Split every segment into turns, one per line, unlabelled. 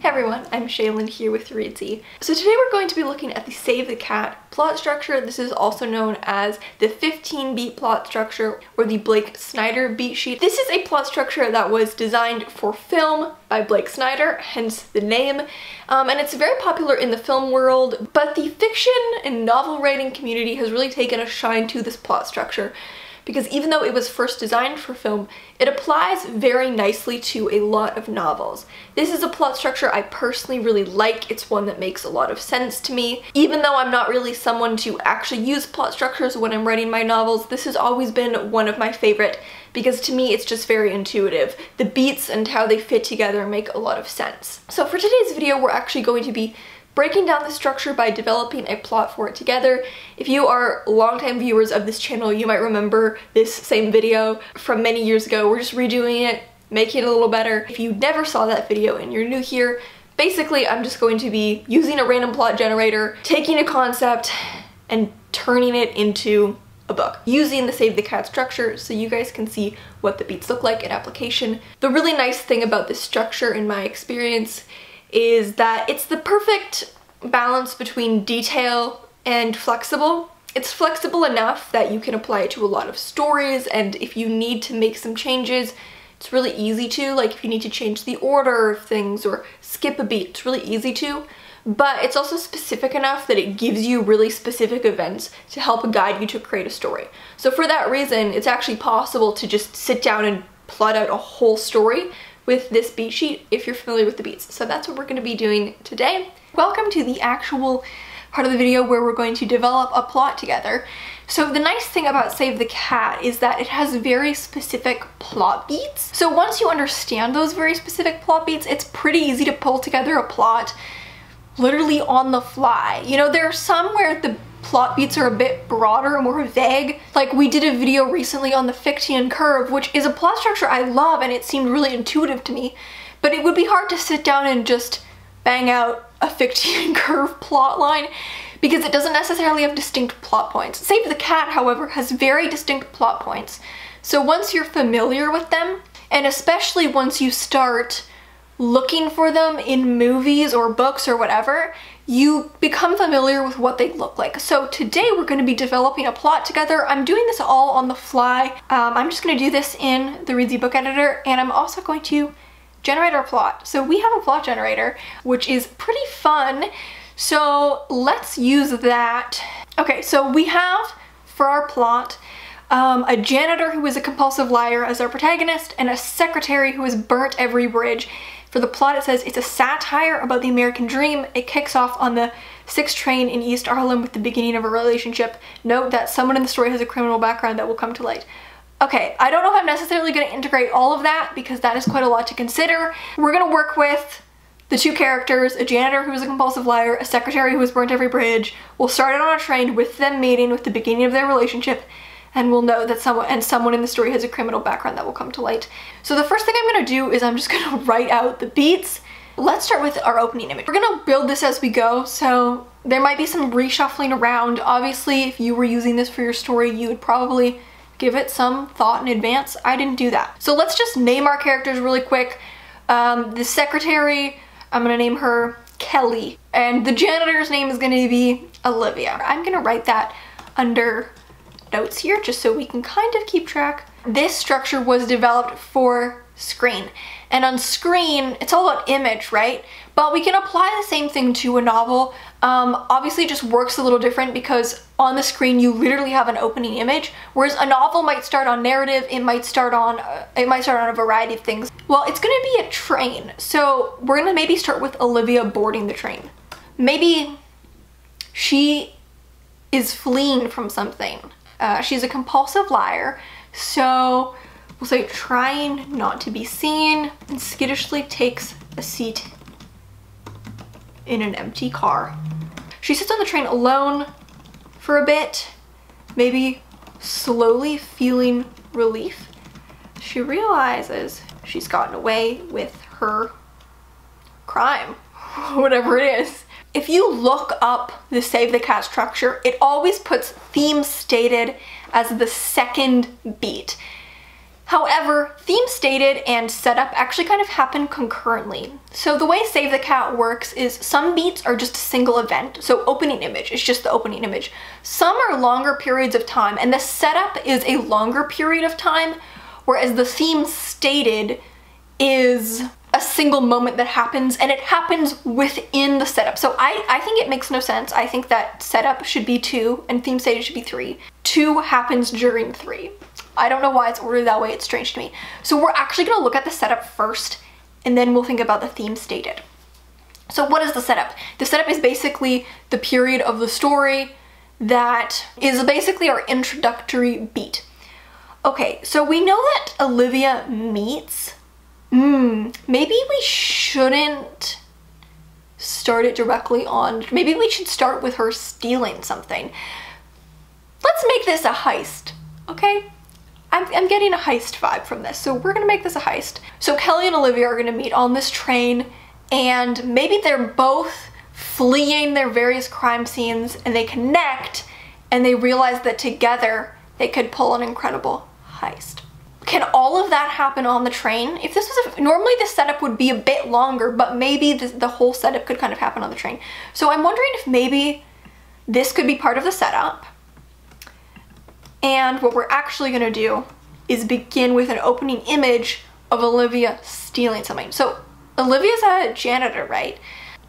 Hey everyone, I'm Shaylin here with Reedsy. So today we're going to be looking at the Save the Cat plot structure. This is also known as the 15 beat plot structure or the Blake Snyder beat sheet. This is a plot structure that was designed for film by Blake Snyder, hence the name, um, and it's very popular in the film world, but the fiction and novel writing community has really taken a shine to this plot structure because even though it was first designed for film, it applies very nicely to a lot of novels. This is a plot structure I personally really like. It's one that makes a lot of sense to me. Even though I'm not really someone to actually use plot structures when I'm writing my novels, this has always been one of my favorite because to me it's just very intuitive. The beats and how they fit together make a lot of sense. So for today's video, we're actually going to be breaking down the structure by developing a plot for it together. If you are longtime viewers of this channel, you might remember this same video from many years ago. We're just redoing it, making it a little better. If you never saw that video and you're new here, basically I'm just going to be using a random plot generator, taking a concept, and turning it into a book using the Save the Cat structure so you guys can see what the beats look like in application. The really nice thing about this structure in my experience is that it's the perfect balance between detail and flexible. It's flexible enough that you can apply it to a lot of stories and if you need to make some changes, it's really easy to, like if you need to change the order of things or skip a beat, it's really easy to. But it's also specific enough that it gives you really specific events to help guide you to create a story. So for that reason, it's actually possible to just sit down and plot out a whole story with this beat sheet if you're familiar with the beats. So that's what we're going to be doing today. Welcome to the actual part of the video where we're going to develop a plot together. So the nice thing about Save the Cat is that it has very specific plot beats. So once you understand those very specific plot beats, it's pretty easy to pull together a plot literally on the fly. You know, there are some where the plot beats are a bit broader, more vague. Like we did a video recently on the Fichtean curve, which is a plot structure I love and it seemed really intuitive to me, but it would be hard to sit down and just bang out a Fichtean curve plot line because it doesn't necessarily have distinct plot points. Save the Cat, however, has very distinct plot points. So once you're familiar with them, and especially once you start looking for them in movies or books or whatever, you become familiar with what they look like. So today we're going to be developing a plot together. I'm doing this all on the fly. Um, I'm just going to do this in the Reedsy book editor and I'm also going to generate our plot. So we have a plot generator, which is pretty fun. So let's use that. Okay, so we have for our plot um, a janitor who is a compulsive liar as our protagonist, and a secretary who has burnt every bridge. For the plot, it says it's a satire about the American dream. It kicks off on the 6th train in East Harlem with the beginning of a relationship. Note that someone in the story has a criminal background that will come to light. Okay, I don't know if I'm necessarily going to integrate all of that because that is quite a lot to consider. We're going to work with the two characters, a janitor who is a compulsive liar, a secretary who has burnt every bridge. We'll start it on a train with them meeting with the beginning of their relationship and we'll know that someone and someone in the story has a criminal background that will come to light. So the first thing I'm gonna do is I'm just gonna write out the beats. Let's start with our opening image. We're gonna build this as we go, so there might be some reshuffling around. Obviously, if you were using this for your story, you would probably give it some thought in advance. I didn't do that. So let's just name our characters really quick. Um, the secretary, I'm gonna name her Kelly. And the janitor's name is gonna be Olivia. I'm gonna write that under notes here just so we can kind of keep track. This structure was developed for screen. And on screen, it's all about image, right? But we can apply the same thing to a novel. Um, obviously, it just works a little different because on the screen you literally have an opening image, whereas a novel might start on narrative, it might start on uh, it might start on a variety of things. Well, it's gonna be a train, so we're gonna maybe start with Olivia boarding the train. Maybe she is fleeing from something. Uh, she's a compulsive liar, so we'll say trying not to be seen and skittishly takes a seat in an empty car. She sits on the train alone for a bit, maybe slowly feeling relief. She realizes she's gotten away with her crime, whatever it is. If you look up the Save the Cat structure, it always puts theme stated as the second beat. However, theme stated and setup actually kind of happen concurrently. So the way Save the Cat works is some beats are just a single event. So opening image is just the opening image. Some are longer periods of time and the setup is a longer period of time, whereas the theme stated is a single moment that happens and it happens within the setup. So I, I think it makes no sense. I think that setup should be two and theme stated should be three. Two happens during three. I don't know why it's ordered that way, it's strange to me. So we're actually gonna look at the setup first and then we'll think about the theme stated. So what is the setup? The setup is basically the period of the story that is basically our introductory beat. Okay, so we know that Olivia meets. Hmm, maybe we shouldn't start it directly on, maybe we should start with her stealing something. Let's make this a heist, okay? I'm, I'm getting a heist vibe from this, so we're gonna make this a heist. So Kelly and Olivia are gonna meet on this train and maybe they're both fleeing their various crime scenes and they connect and they realize that together they could pull an incredible heist. Can all of that happen on the train? If this was a, normally the setup would be a bit longer, but maybe the, the whole setup could kind of happen on the train. So I'm wondering if maybe this could be part of the setup and what we're actually gonna do is begin with an opening image of Olivia stealing something. So Olivia's a janitor, right?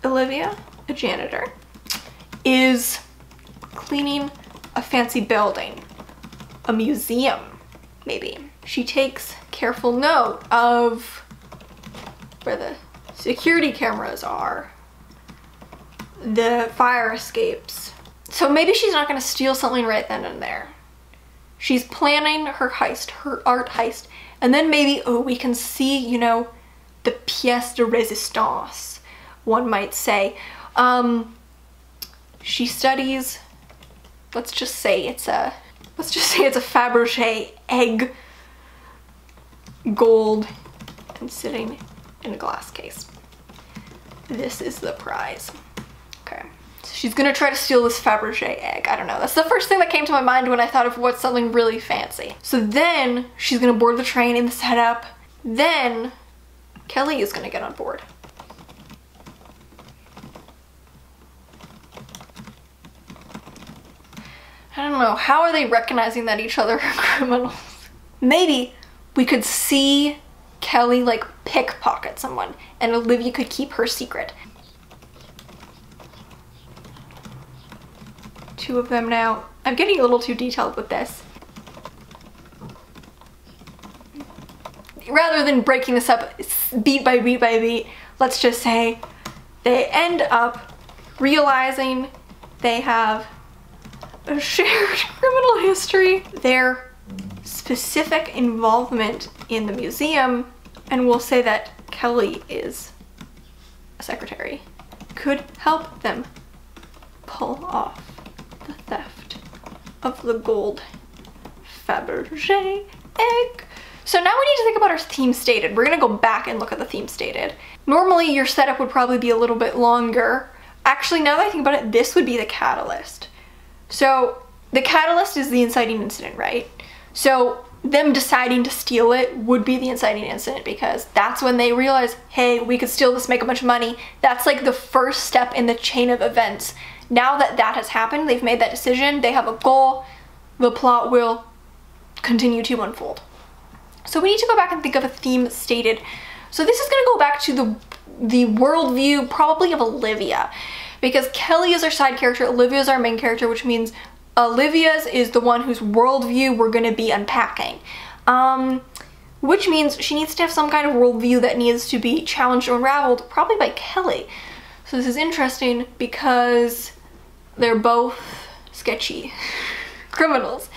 Olivia, a janitor, is cleaning a fancy building, a museum, maybe. She takes careful note of where the security cameras are, the fire escapes. So maybe she's not gonna steal something right then and there. She's planning her heist, her art heist. And then maybe, oh, we can see, you know, the pièce de résistance, one might say. Um, she studies, let's just say it's a, let's just say it's a Fabergé egg, gold, and sitting in a glass case. This is the prize. Okay. So She's gonna try to steal this Fabergé egg. I don't know. That's the first thing that came to my mind when I thought of what's something really fancy. So then she's gonna board the train in the setup. Then Kelly is gonna get on board. I don't know. How are they recognizing that each other are criminals? Maybe we could see Kelly like pickpocket someone and Olivia could keep her secret. two of them now. I'm getting a little too detailed with this. Rather than breaking this up beat by beat by beat, let's just say they end up realizing they have a shared criminal history, their specific involvement in the museum, and we'll say that Kelly is a secretary, could help them pull off the theft of the gold Fabergé egg. So now we need to think about our theme stated. We're gonna go back and look at the theme stated. Normally your setup would probably be a little bit longer. Actually, now that I think about it, this would be the catalyst. So the catalyst is the inciting incident, right? So them deciding to steal it would be the inciting incident because that's when they realize, hey, we could steal this, make a bunch of money. That's like the first step in the chain of events now that that has happened, they've made that decision, they have a goal, the plot will continue to unfold. So we need to go back and think of a theme stated. So this is gonna go back to the, the worldview probably of Olivia because Kelly is our side character, Olivia is our main character, which means Olivia's is the one whose worldview we're gonna be unpacking. Um, which means she needs to have some kind of worldview that needs to be challenged or unraveled, probably by Kelly. So this is interesting because they're both sketchy criminals.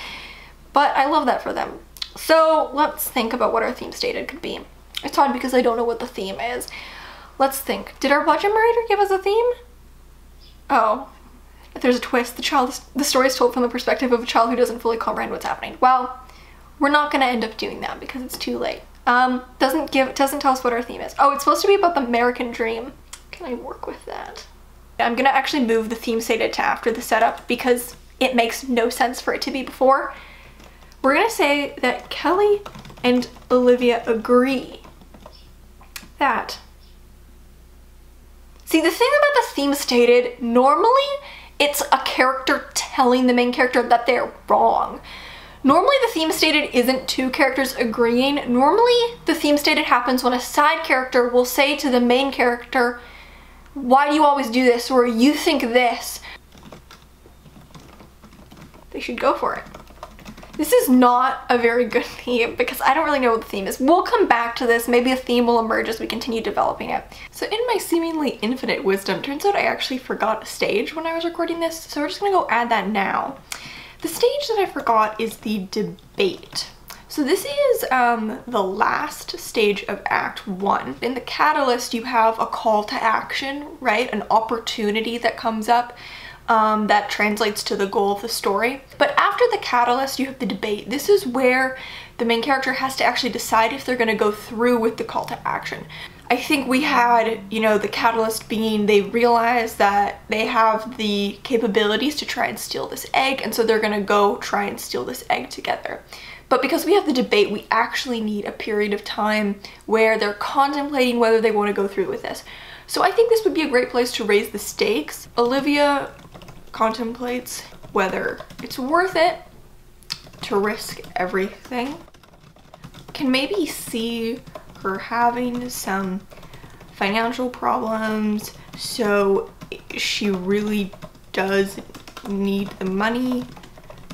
But I love that for them. So let's think about what our theme stated could be. It's hard because I don't know what the theme is. Let's think. Did our budget writer give us a theme? Oh, If there's a twist. The child, the story is told from the perspective of a child who doesn't fully comprehend what's happening. Well, we're not gonna end up doing that because it's too late. Um, doesn't give, doesn't tell us what our theme is. Oh, it's supposed to be about the American dream. Can I work with that? I'm gonna actually move the theme stated to after the setup because it makes no sense for it to be before. We're gonna say that Kelly and Olivia agree that. See, the thing about the theme stated, normally it's a character telling the main character that they're wrong. Normally the theme stated isn't two characters agreeing. Normally the theme stated happens when a side character will say to the main character, why do you always do this? Or you think this. They should go for it. This is not a very good theme because I don't really know what the theme is. We'll come back to this. Maybe a theme will emerge as we continue developing it. So in my seemingly infinite wisdom, turns out I actually forgot a stage when I was recording this. So we're just gonna go add that now. The stage that I forgot is the debate. So this is um, the last stage of Act 1. In the Catalyst, you have a call to action, right? An opportunity that comes up um, that translates to the goal of the story. But after the Catalyst, you have the debate. This is where the main character has to actually decide if they're going to go through with the call to action. I think we had, you know, the catalyst being they realize that they have the capabilities to try and steal this egg, and so they're gonna go try and steal this egg together. But because we have the debate, we actually need a period of time where they're contemplating whether they want to go through with this. So I think this would be a great place to raise the stakes. Olivia contemplates whether it's worth it to risk everything. Can maybe see her having some financial problems, so she really does need the money.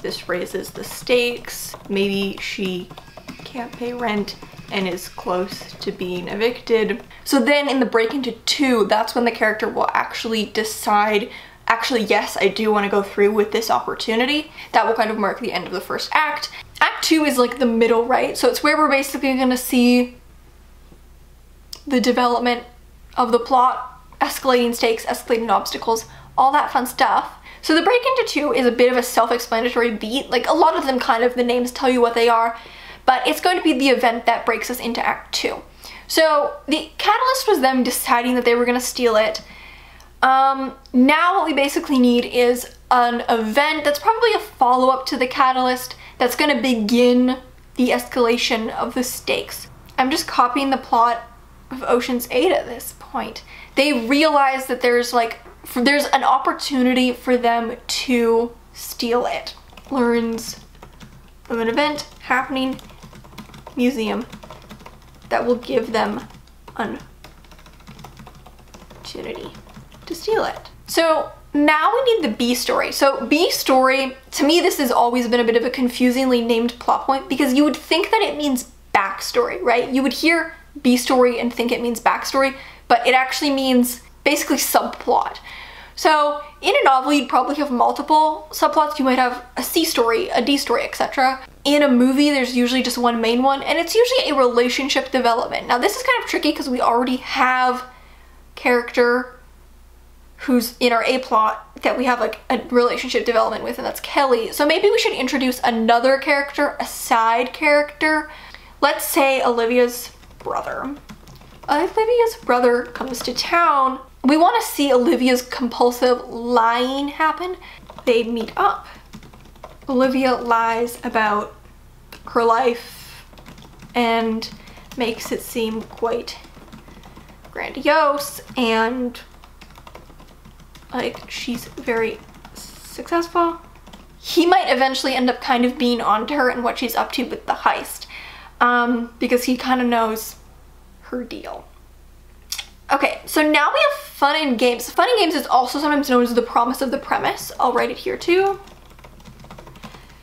This raises the stakes. Maybe she can't pay rent and is close to being evicted. So then in the break into two, that's when the character will actually decide actually, yes, I do want to go through with this opportunity. That will kind of mark the end of the first act. Act two is like the middle, right? So it's where we're basically going to see the development of the plot, escalating stakes, escalating obstacles, all that fun stuff. So the break into two is a bit of a self-explanatory beat. Like a lot of them kind of, the names tell you what they are, but it's going to be the event that breaks us into act two. So the catalyst was them deciding that they were gonna steal it. Um, now what we basically need is an event that's probably a follow-up to the catalyst that's gonna begin the escalation of the stakes. I'm just copying the plot of Ocean's 8 at this point. They realize that there's like, there's an opportunity for them to steal it. Learns of an event happening, museum, that will give them an opportunity to steal it. So now we need the B story. So B story, to me this has always been a bit of a confusingly named plot point because you would think that it means backstory, right? You would hear B story and think it means backstory, but it actually means basically subplot. So in a novel, you'd probably have multiple subplots. You might have a C story, a D story, etc. In a movie, there's usually just one main one, and it's usually a relationship development. Now this is kind of tricky because we already have character who's in our A plot that we have like a relationship development with, and that's Kelly. So maybe we should introduce another character, a side character. Let's say Olivia's brother. Olivia's brother comes to town. We want to see Olivia's compulsive lying happen. They meet up. Olivia lies about her life and makes it seem quite grandiose and like she's very successful. He might eventually end up kind of being onto her and what she's up to with the heist um, because he kind of knows her deal. Okay, so now we have fun and games. Fun and games is also sometimes known as the promise of the premise. I'll write it here too.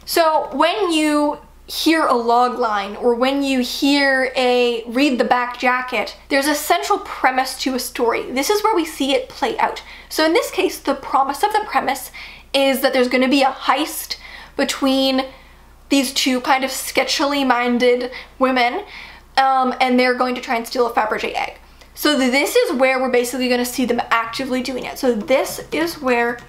So when you hear a log line or when you hear a read the back jacket, there's a central premise to a story. This is where we see it play out. So in this case, the promise of the premise is that there's going to be a heist between these two kind of sketchily minded women um, and they're going to try and steal a Fabergé egg. So this is where we're basically going to see them actively doing it. So this is where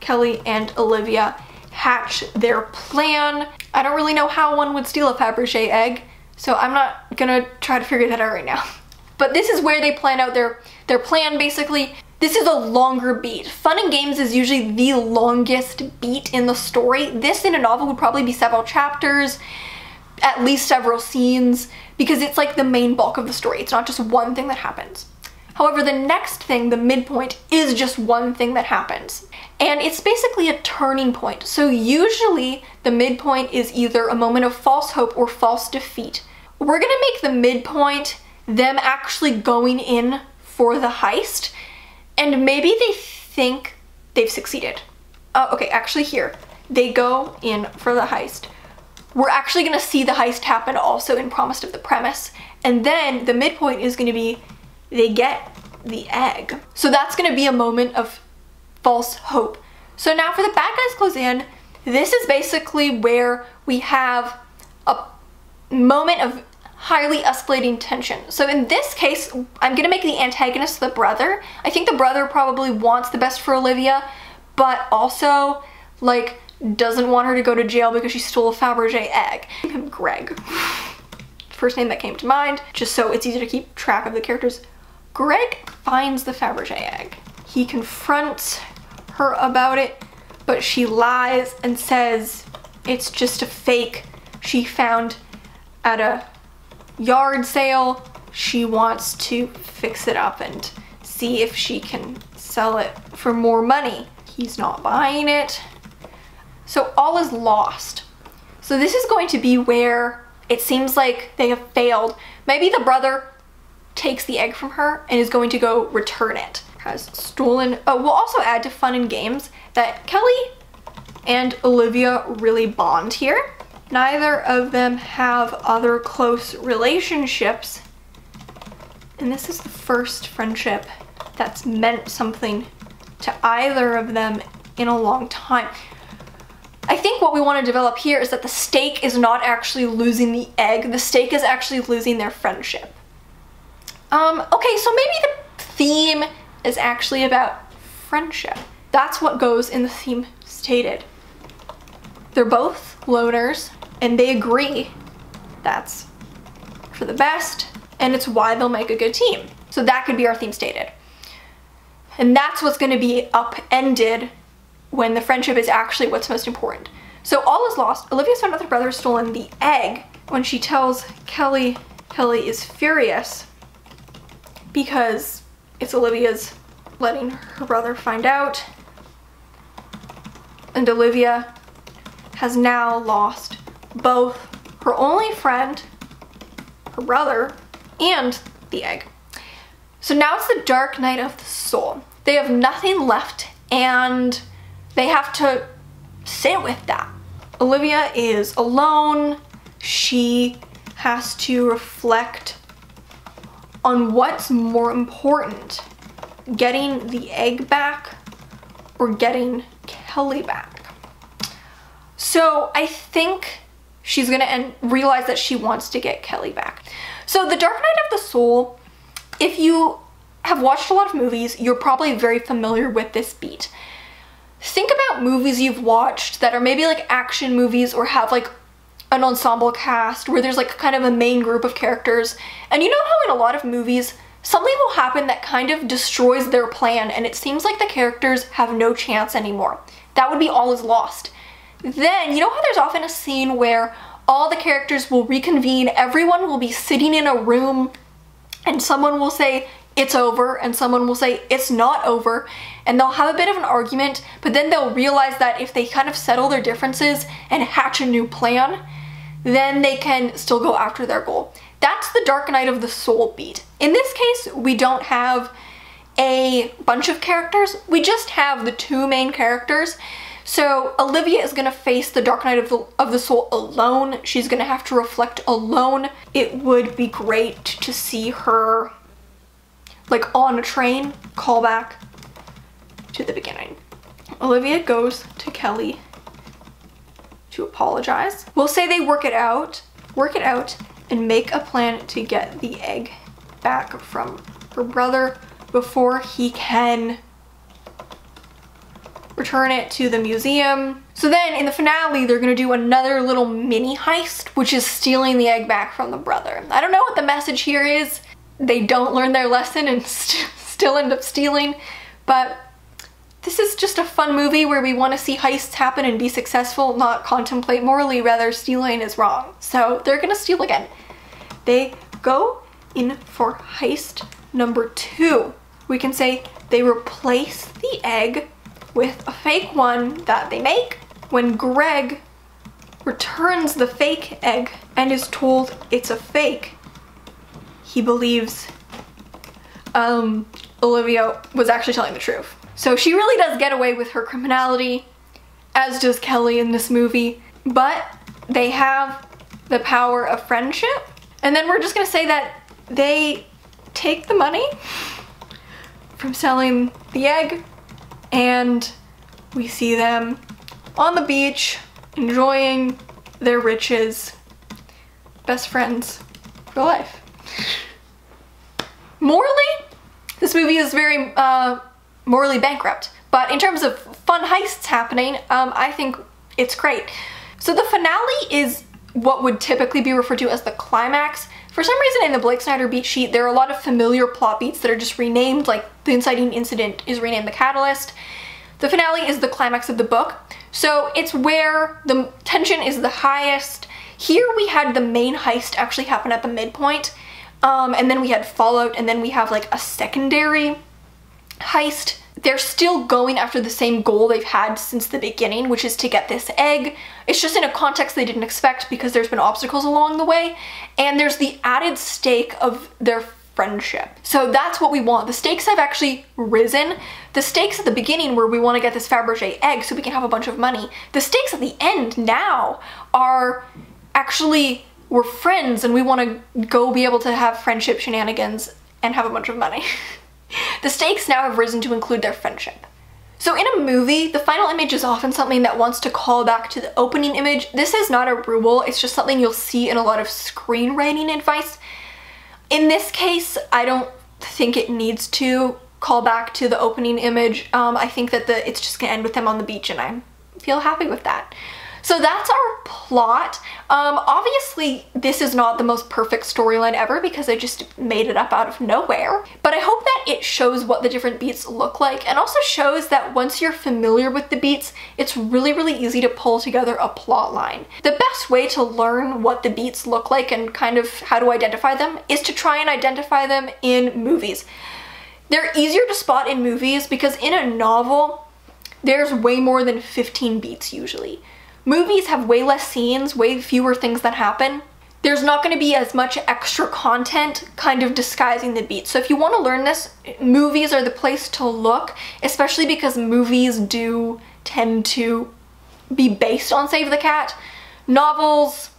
Kelly and Olivia hatch their plan. I don't really know how one would steal a Fabergé egg, so I'm not gonna try to figure that out right now. But this is where they plan out their, their plan basically. This is a longer beat. Fun and Games is usually the longest beat in the story. This in a novel would probably be several chapters. at least several scenes because it's like the main bulk of the story. It's not just one thing that happens. However, the next thing, the midpoint, is just one thing that happens. And it's basically a turning point. So usually the midpoint is either a moment of false hope or false defeat. We're gonna make the midpoint them actually going in for the heist and maybe they think they've succeeded. Uh, okay, actually here, they go in for the heist. We're actually gonna see the heist happen also in Promised of the Premise. And then the midpoint is gonna be they get the egg. So that's gonna be a moment of false hope. So now for the bad guys close in, this is basically where we have a moment of highly escalating tension. So in this case, I'm gonna make the antagonist the brother. I think the brother probably wants the best for Olivia, but also like doesn't want her to go to jail because she stole a Fabergé egg. Greg. First name that came to mind, just so it's easy to keep track of the characters. Greg finds the Fabergé egg. He confronts her about it, but she lies and says it's just a fake she found at a yard sale. She wants to fix it up and see if she can sell it for more money. He's not buying it. So all is lost. So this is going to be where it seems like they have failed. Maybe the brother takes the egg from her and is going to go return it. Has stolen, oh, we'll also add to fun and games that Kelly and Olivia really bond here. Neither of them have other close relationships. And this is the first friendship that's meant something to either of them in a long time. I think what we want to develop here is that the stake is not actually losing the egg, the stake is actually losing their friendship. Um, okay, so maybe the theme is actually about friendship. That's what goes in the theme stated. They're both loners and they agree that's for the best and it's why they'll make a good team. So that could be our theme stated. And that's what's going to be upended when the friendship is actually what's most important. So all is lost. Olivia's found out her brother has stolen the egg when she tells Kelly Kelly is furious because it's Olivia's letting her brother find out. And Olivia has now lost both her only friend, her brother, and the egg. So now it's the dark night of the soul. They have nothing left and they have to sit with that. Olivia is alone. She has to reflect on what's more important, getting the egg back or getting Kelly back. So I think she's gonna end, realize that she wants to get Kelly back. So The Dark Night of the Soul, if you have watched a lot of movies, you're probably very familiar with this beat. Think about movies you've watched that are maybe like action movies or have like an ensemble cast where there's like kind of a main group of characters. And you know how in a lot of movies, something will happen that kind of destroys their plan and it seems like the characters have no chance anymore. That would be all is lost. Then, you know how there's often a scene where all the characters will reconvene, everyone will be sitting in a room, and someone will say, it's over, and someone will say, it's not over, and they'll have a bit of an argument, but then they'll realize that if they kind of settle their differences and hatch a new plan, then they can still go after their goal. That's the Dark Night of the Soul beat. In this case, we don't have a bunch of characters, we just have the two main characters so Olivia is gonna face the Dark Night of the, of the Soul alone. She's gonna have to reflect alone. It would be great to see her like on a train, call back to the beginning. Olivia goes to Kelly to apologize. We'll say they work it out, work it out, and make a plan to get the egg back from her brother before he can return it to the museum. So then in the finale, they're gonna do another little mini heist, which is stealing the egg back from the brother. I don't know what the message here is. They don't learn their lesson and st still end up stealing, but this is just a fun movie where we want to see heists happen and be successful, not contemplate morally, rather stealing is wrong. So they're gonna steal again. They go in for heist number two. We can say they replace the egg with a fake one that they make. When Greg returns the fake egg and is told it's a fake, he believes um, Olivia was actually telling the truth. So she really does get away with her criminality, as does Kelly in this movie, but they have the power of friendship. And then we're just gonna say that they take the money from selling the egg and we see them on the beach enjoying their riches. Best friends for life. Morally, this movie is very uh, morally bankrupt. But in terms of fun heists happening, um, I think it's great. So the finale is what would typically be referred to as the climax. For some reason in the Blake Snyder beat sheet, there are a lot of familiar plot beats that are just renamed, like the inciting incident is renamed the catalyst. The finale is the climax of the book. So it's where the tension is the highest. Here we had the main heist actually happen at the midpoint, um, and then we had fallout, and then we have like a secondary heist. They're still going after the same goal they've had since the beginning, which is to get this egg. It's just in a context they didn't expect because there's been obstacles along the way. And there's the added stake of their friendship. So that's what we want. The stakes have actually risen. The stakes at the beginning where we want to get this Fabergé egg so we can have a bunch of money. The stakes at the end now are actually we're friends and we want to go be able to have friendship shenanigans and have a bunch of money. The stakes now have risen to include their friendship. So in a movie, the final image is often something that wants to call back to the opening image. This is not a rule, it's just something you'll see in a lot of screenwriting advice. In this case, I don't think it needs to call back to the opening image. Um, I think that the it's just gonna end with them on the beach and I feel happy with that. So that's our plot. Um, obviously, this is not the most perfect storyline ever because I just made it up out of nowhere. But I hope that it shows what the different beats look like and also shows that once you're familiar with the beats, it's really, really easy to pull together a plot line. The best way to learn what the beats look like and kind of how to identify them is to try and identify them in movies. They're easier to spot in movies because in a novel, there's way more than 15 beats usually. Movies have way less scenes, way fewer things that happen. There's not going to be as much extra content kind of disguising the beat. So if you want to learn this, movies are the place to look, especially because movies do tend to be based on Save the Cat. Novels,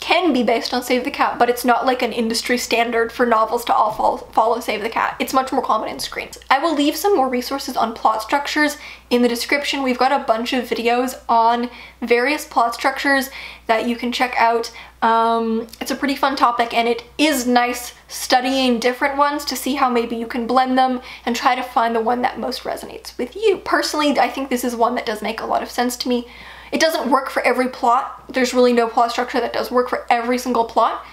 can be based on Save the Cat, but it's not like an industry standard for novels to all follow, follow Save the Cat. It's much more common in screens. I will leave some more resources on plot structures in the description. We've got a bunch of videos on various plot structures that you can check out. Um, it's a pretty fun topic and it is nice studying different ones to see how maybe you can blend them and try to find the one that most resonates with you. Personally, I think this is one that does make a lot of sense to me. It doesn't work for every plot. There's really no plot structure that does work for every single plot,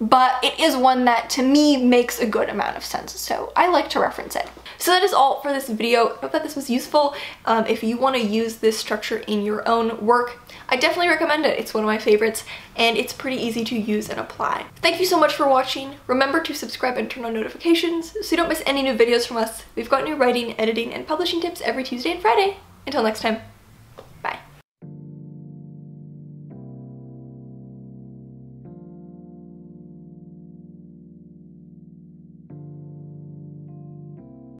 but it is one that to me makes a good amount of sense, so I like to reference it. So that is all for this video. I hope that this was useful. Um, if you want to use this structure in your own work, I definitely recommend it. It's one of my favorites and it's pretty easy to use and apply. Thank you so much for watching. Remember to subscribe and turn on notifications so you don't miss any new videos from us. We've got new writing, editing, and publishing tips every Tuesday and Friday. Until next time.